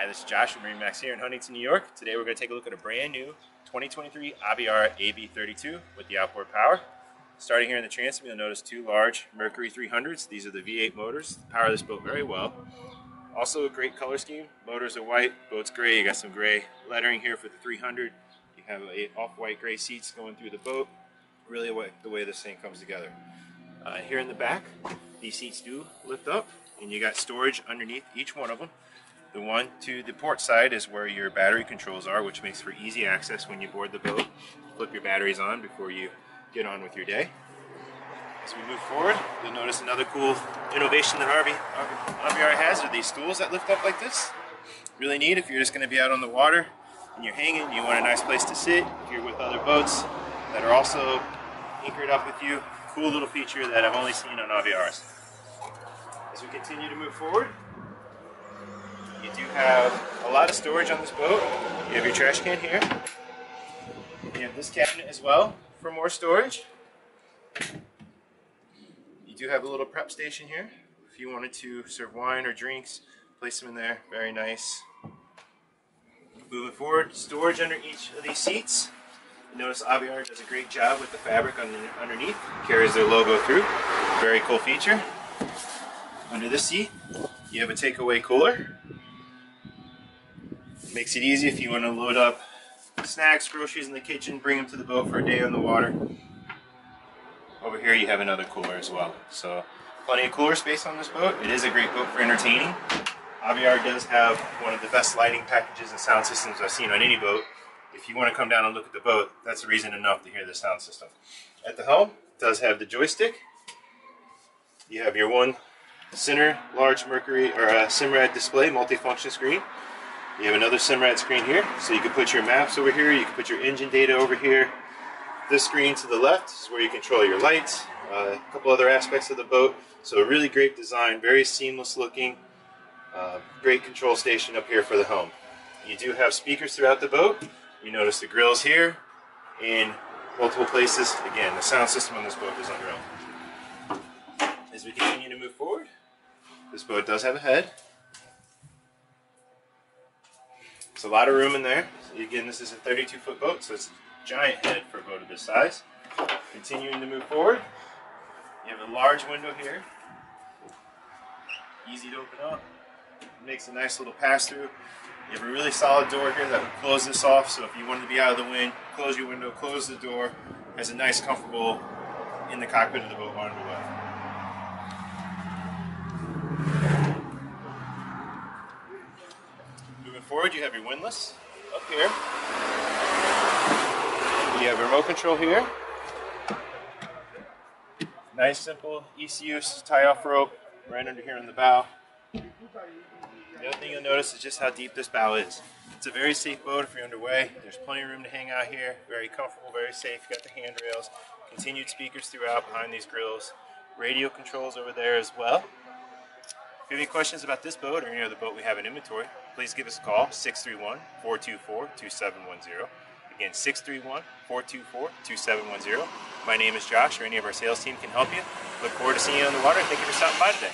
Hi, this is Josh from MarineMax here in Huntington, New York. Today we're going to take a look at a brand new 2023 Aviara AV32 with the outboard power. Starting here in the transom, you'll notice two large Mercury 300s. These are the V8 motors. The Power this boat very well. Also a great color scheme. Motors are white, boat's gray. You got some gray lettering here for the 300. You have off-white gray seats going through the boat. Really the way this thing comes together. Uh, here in the back, these seats do lift up and you got storage underneath each one of them. The one to the port side is where your battery controls are, which makes for easy access when you board the boat. Flip your batteries on before you get on with your day. As we move forward, you'll notice another cool innovation that RV, Aviara has are these stools that lift up like this. Really neat if you're just going to be out on the water and you're hanging, you want a nice place to sit. If you're with other boats that are also anchored up with you, cool little feature that I've only seen on Aviaras. As we continue to move forward, you do have a lot of storage on this boat. You have your trash can here. You have this cabinet as well for more storage. You do have a little prep station here. If you wanted to serve wine or drinks, place them in there. Very nice. Moving forward, storage under each of these seats. Notice Aviara does a great job with the fabric underneath. Carries their logo through. Very cool feature. Under this seat, you have a takeaway cooler. Makes it easy if you want to load up snacks, groceries in the kitchen, bring them to the boat for a day on the water. Over here you have another cooler as well. So plenty of cooler space on this boat. It is a great boat for entertaining. Aviara does have one of the best lighting packages and sound systems I've seen on any boat. If you want to come down and look at the boat, that's a reason enough to hear the sound system. At the helm, does have the joystick. You have your one center large Mercury or uh, Simrad display multifunction screen. You have another Simrad screen here, so you can put your maps over here, you can put your engine data over here. This screen to the left is where you control your lights, uh, a couple other aspects of the boat. So a really great design, very seamless looking, uh, great control station up here for the home. You do have speakers throughout the boat. You notice the grills here in multiple places. Again, the sound system on this boat is unreal. As we continue to move forward, this boat does have a head. There's a lot of room in there. Again, this is a 32 foot boat, so it's a giant head for a boat of this size. Continuing to move forward, you have a large window here. Easy to open up. Makes a nice little pass through. You have a really solid door here that will close this off, so if you wanted to be out of the wind, close your window, close the door. Has a nice, comfortable in the cockpit of the boat while underway. Forward, you have your windlass up here. You have your remote control here. Nice, simple, easy use tie off rope right under here in the bow. The other thing you'll notice is just how deep this bow is. It's a very safe boat if you're underway. There's plenty of room to hang out here. Very comfortable, very safe. You got the handrails. Continued speakers throughout behind these grills. Radio controls over there as well. If you have any questions about this boat or any other boat we have in inventory, please give us a call, 631-424-2710. Again, 631-424-2710. My name is Josh, or any of our sales team can help you. Look forward to seeing you on the water. Thank you for stopping by today.